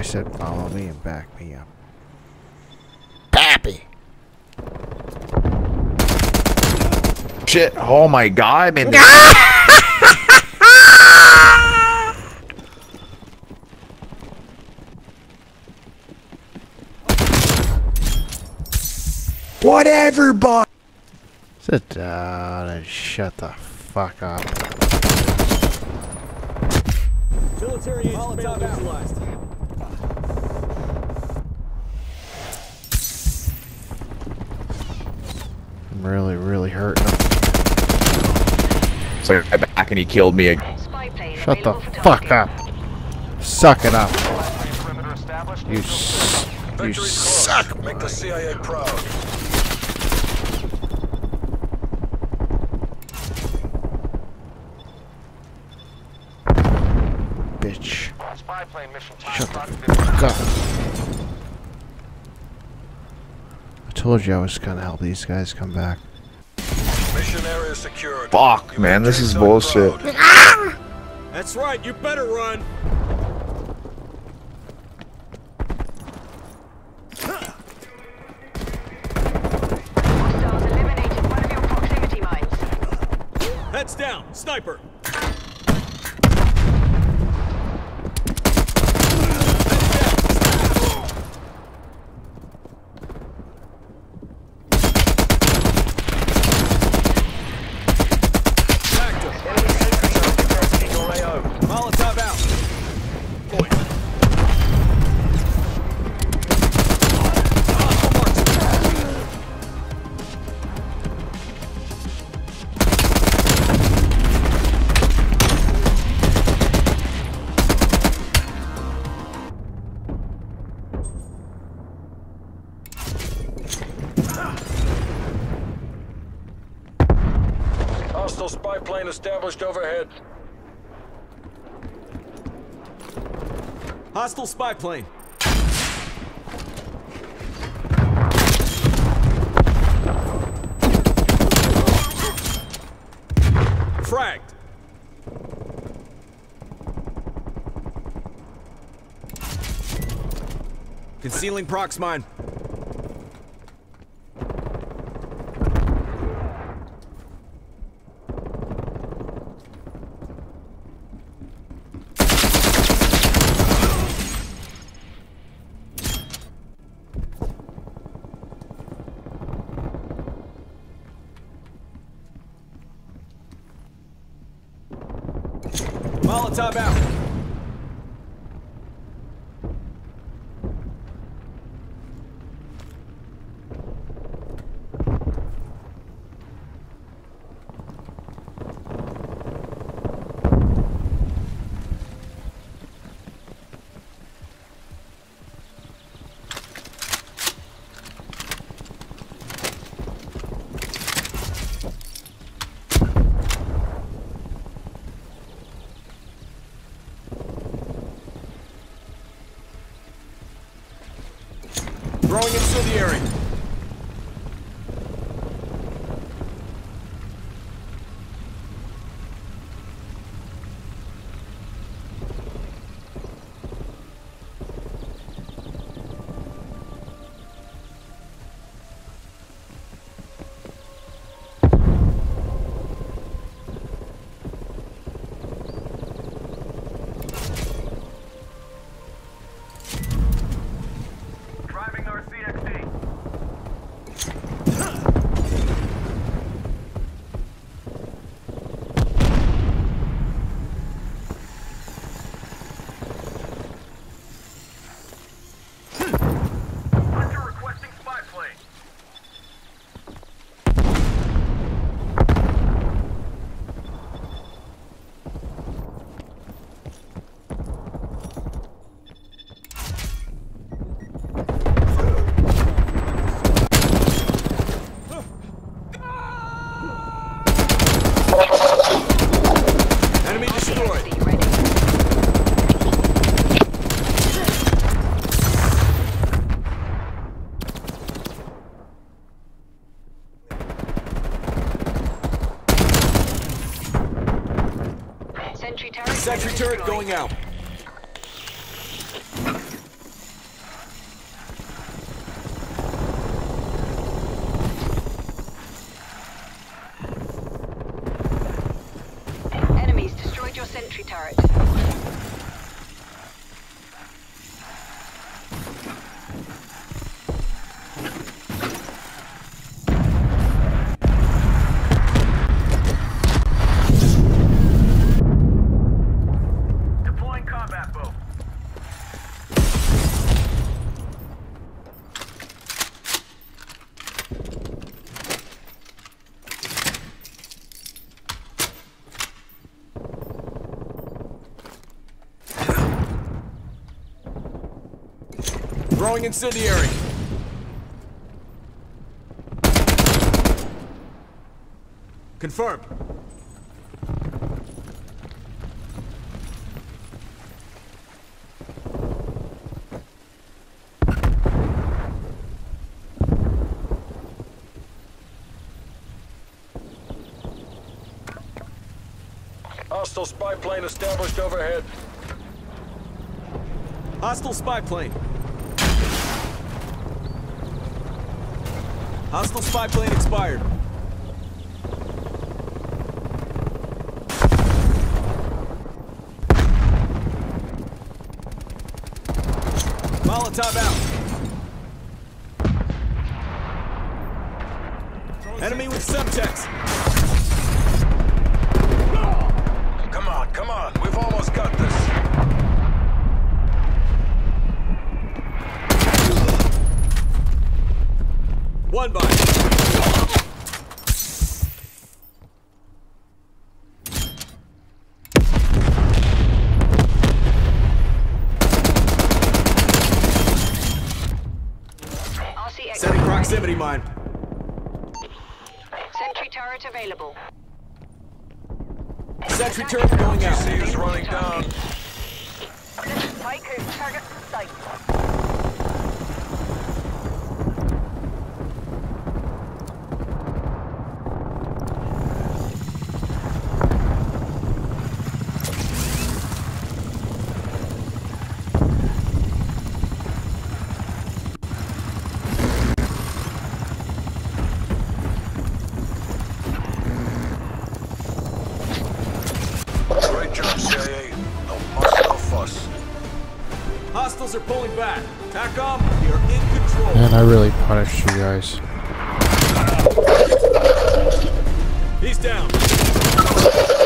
I said follow me and back me up. Pappy! Shit. Oh my god. i Man, Whatever, boy! Sit down and shut the fuck up. Military agent neutralized. Really, really hurting him. so I back and he killed me. again. Shut the fuck up. Suck it up. You, s- you suck. Make the CIA proud. bitch. Spy plane mission Shut the fuck up. I told you I was gonna help these guys come back. Mission area secured. Fuck, man. This is bullshit. That's right, you better run. Hostiles eliminated one of your proximity mines. Heads down, sniper. Hostile spy plane established overhead. Hostile spy plane. Fragged. Concealing prox Molotov out. Throwing incendiary. Driving Sentry turret, going out. Enemies destroyed your sentry turret. Throwing incendiary. Confirmed. Hostile spy plane established overhead. Hostile spy plane. Hostile spy plane expired. Molotov out. Enemy with subtext. Come on, come on. We've almost got this. One by. Setting proximity mine. Sentry turret available. Sentry turret going out. GC is running down. Pike is target sight. Hostiles are pulling back. TACOM, you're in control. Man, I really punished you guys. He's down.